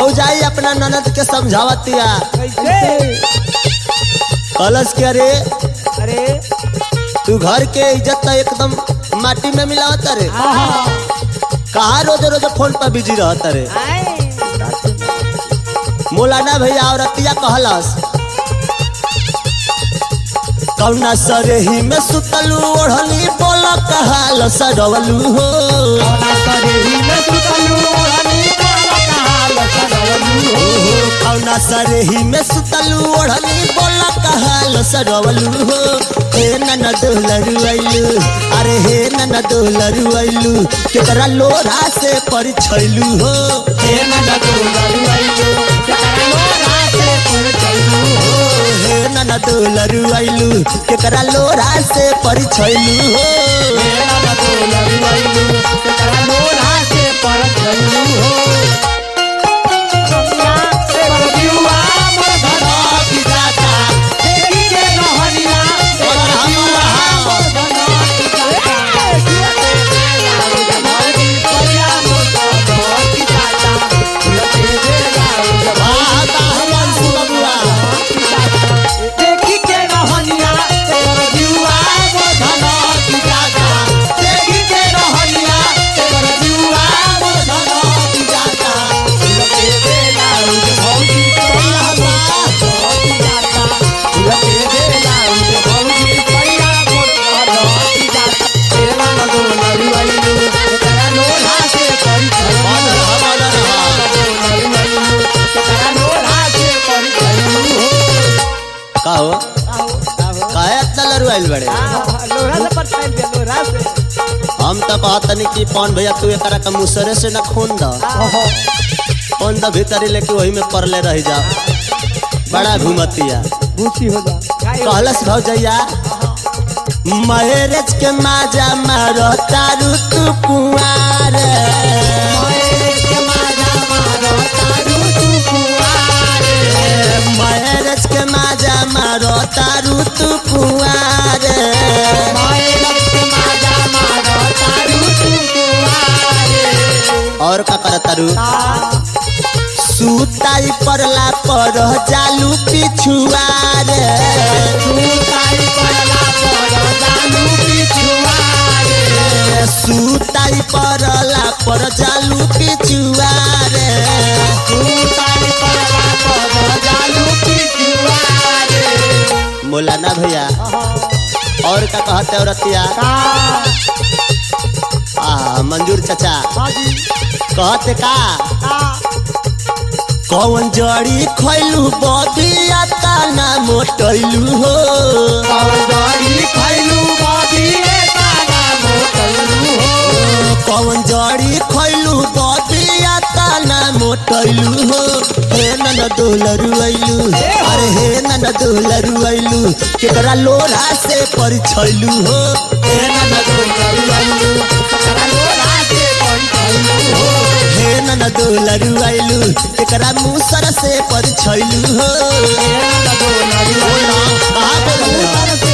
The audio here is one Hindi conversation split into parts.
भौजाई अपना ननद के समझावतिया कलश के अरे अरे। तू घर के इज़्ज़त तो एकदम माटी में मिलावत रे। हाँ कहा रोज रोज फ़ोन पर बिज़ी रहत रे। आए। मौलाना भैया और अतिया कहलस कौना सरही में सुतलू ओढ़नी बोल कहाल सरवलू हो। कौना सरही में सुतलू ओढ़नी बोल कहाल सरवलू हो, हे नन दोलरू अइलू, अरे हे नन दोलरू अइलू, केकरा लोरा से परिछैलू हो, हे नन दोलरू अइलू, केकरा लोरा से परिछैलू हो, हे नन दोलरू अइलू, केकरा लोरा से परिछैलू हो, हे नन दोलरू अइलू, केकरा लोरा आइल बड़े। हम तो कहतनी कि पवन भैया तू एकरा के मुसरे से न खून द खून द भीतरी लेके वही में परले रह जा। बड़ा घुमतिया। हो कहलस भौजैया मैरेज के माजा मारो तारू तू कुआर। मैरेज के माजा मारो तारू तू कुआर। और का कर तारू सुताई परला पर जालू पिछुआर। सुताई परला पर जालू पिछुआर। मौलाना भैया और का कहते औरतिया आ मंजूर चाचा। कहते का? कौन जड़ी खैलू बबिया ताना मोटैलू हो? कौन जड़ी खैलू बबिया ताना मोटैलू हो? हे? नन दोलरू अइलू अरे हे नन दोलरू अइलू केकरा लोरा से परिछैलू हो? हे नन दोलरू अइलू हे नन दोलरू अइलू मुसर से परिछैलू हो हे नन दोलरू अइलू से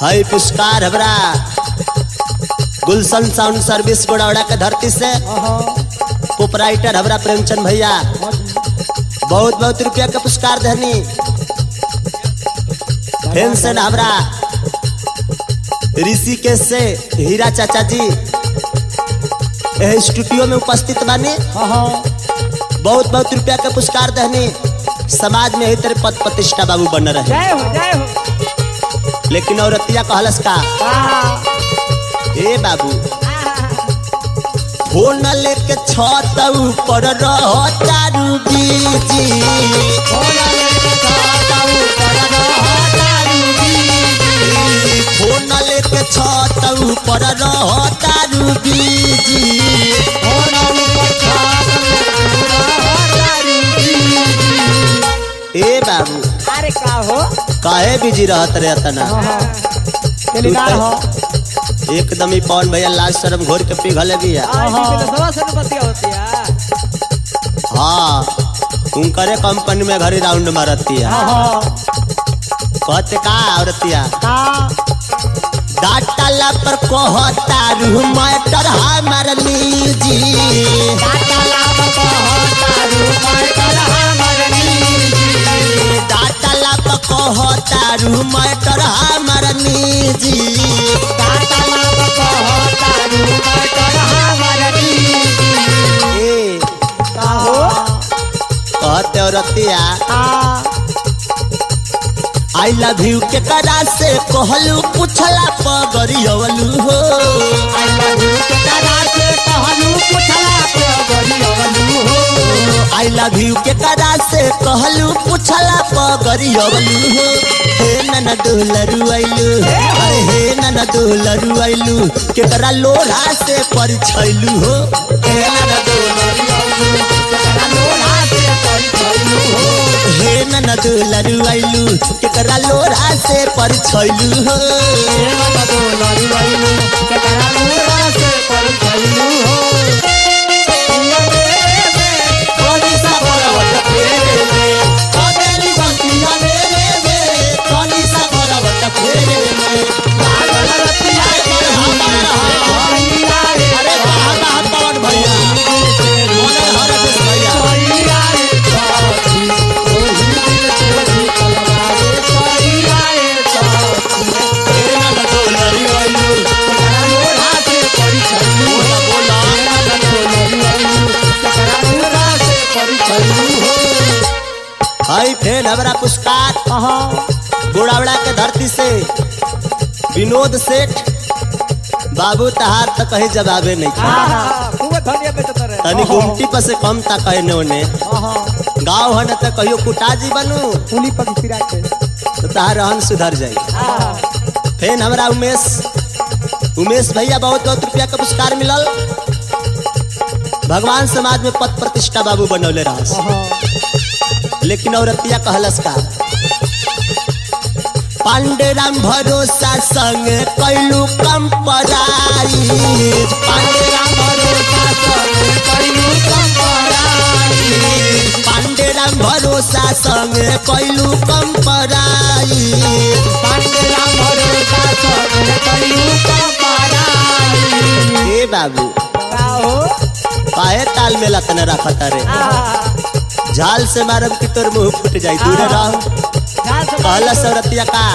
हाय पुरस्कार हमरा। गुलशन साउंड सर्विस गोड़ावड़ा के धरती से। प्रोपराइटर हमरा प्रेमचंद भैया। बहुत बहुत रुपया के पुरस्कार धनी से हमरा। ऋषिकेश से हीरा चाचा जी। एह स्टूडियो में उपस्थित बानी। बहुत बहुत रुपया के पुरस्कार दहनी। समाज में ही तेरे पद प्रतिष्ठा बाबू बन रहे। जय हो जय हो। लेकिन औरतिया कहलस का। हाँ। ए बाबू। फ़ोन लेके छत ऊपर रहता रूबीजी फ़ोन लेके छत ऊपर रहता रूबीजी ए काहे बिज़ी रहत रे तना टेलीकार हो। एकदम ही पवन भैया लाज शर्म घोर के पिघल होती है। हाँ उनकरे कंपनी में घरी राउंड मारतिया हाँ। कहते का औरतिया? का डाटला पर कहता रू मैटर हमार लीजी पर कहता रू मैटर हमार लीजी ए का हो कहते औरतिया का आई लव यू के करा से कहलू पूछला हो आई लव यू के करा से कहलू, पूछला पगरियवलू हो। हे नन दुलरू आइलू अरे हे नन दुलरू आइलू केकरा लोढ़ा से परिछैलू हो। हे नन दुलरू आइलू हे। नन दुलरू आइलू केकरा लोढ़ा से परिछैलू हो। कौनी फेन हमारा पुरस्कार। बुढ़ावड़ा के धरती से विनोद सेठ बाबू तहार तक कहीं जवाबे नहीं था। तनी गुमटी पर से कम तक कहे ने ओने गाँव हन तक कहियो कुटाजी बनू। तो तहार रहन सुधर जाई। फेन हमारा उमेश। उमेश भैया बहुत बहुत रुपया का पुरस्कार मिलल। भगवान समाज में पद प्रतिष्ठा बाबू बनौले रहस। लेकिन औरतिया कहलस का? पांडेराम भरोसा संग कैलू कम पराई। पांडेराम भरोसा संग कैलू कम पराई। पांडेराम भरोसा संग कैलू कम पराई। पांडेराम भरोसा संग कैलू कम पराई। ए बाबू काहे ताल में लतन रखत रे झाल से मारब कि तोर मुँह फूट जाई? दूर रह। कहला सौरतिया का?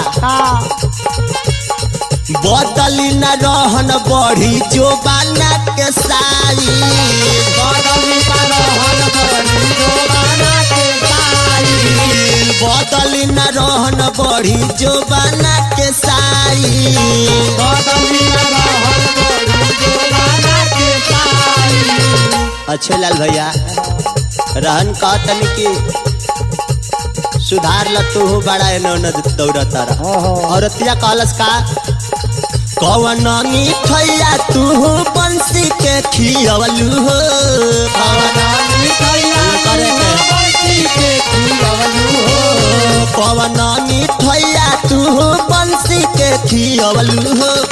बदली न रहन बढ़ी जो बाना के साई बदली न रहन बढ़ी जो बाना के साई अच्छे लाल भैया। रहन कहतनी कि सुधार ल तू बड़ा एने ओने दौड़त रह। औरतिया कहलस का कवन मिठैया तू हो बंसी के खियवलू हो। कवन मिठैया करे के कवन मिठैया तू बंसी के खियवलू हो हे।